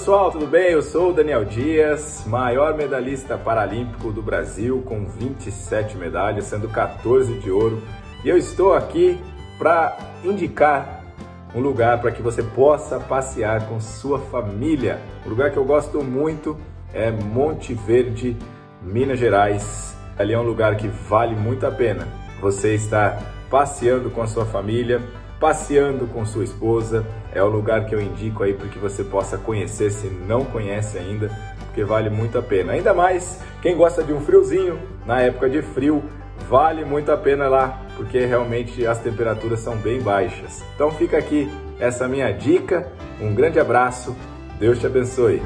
pessoal, tudo bem? Eu sou o Daniel Dias, maior medalhista paralímpico do Brasil, com 27 medalhas, sendo 14 de ouro. E eu estou aqui para indicar um lugar para que você possa passear com sua família. Um lugar que eu gosto muito é Monte Verde, Minas Gerais. Ali é um lugar que vale muito a pena. Você estar passeando com a sua família, passeando com sua esposa. É o lugar que eu indico aí para que você possa conhecer se não conhece ainda, porque vale muito a pena. Ainda mais quem gosta de um friozinho, na época de frio, vale muito a pena lá, porque realmente as temperaturas são bem baixas. Então fica aqui essa minha dica. Um grande abraço. Deus te abençoe.